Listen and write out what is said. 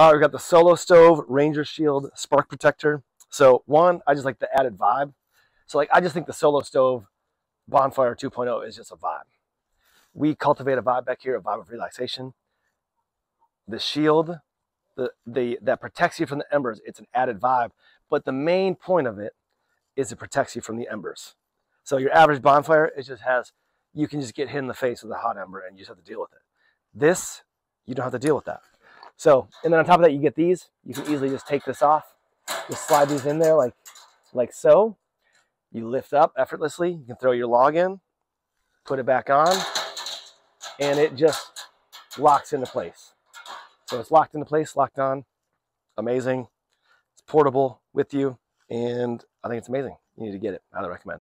Uh, we've got the Solo Stove Ranger Shield Spark Protector. So one, I just like the added vibe. So like, I just think the Solo Stove Bonfire 2.0 is just a vibe. We cultivate a vibe back here, a vibe of relaxation. The shield, the, the that protects you from the embers, it's an added vibe. But the main point of it is it protects you from the embers. So your average bonfire, it just has, you can just get hit in the face with a hot ember and you just have to deal with it. This, you don't have to deal with that. So, and then on top of that, you get these. You can easily just take this off, just slide these in there like, like so. You lift up effortlessly. You can throw your log in, put it back on, and it just locks into place. So it's locked into place, locked on. Amazing. It's portable with you, and I think it's amazing. You need to get it. I highly recommend.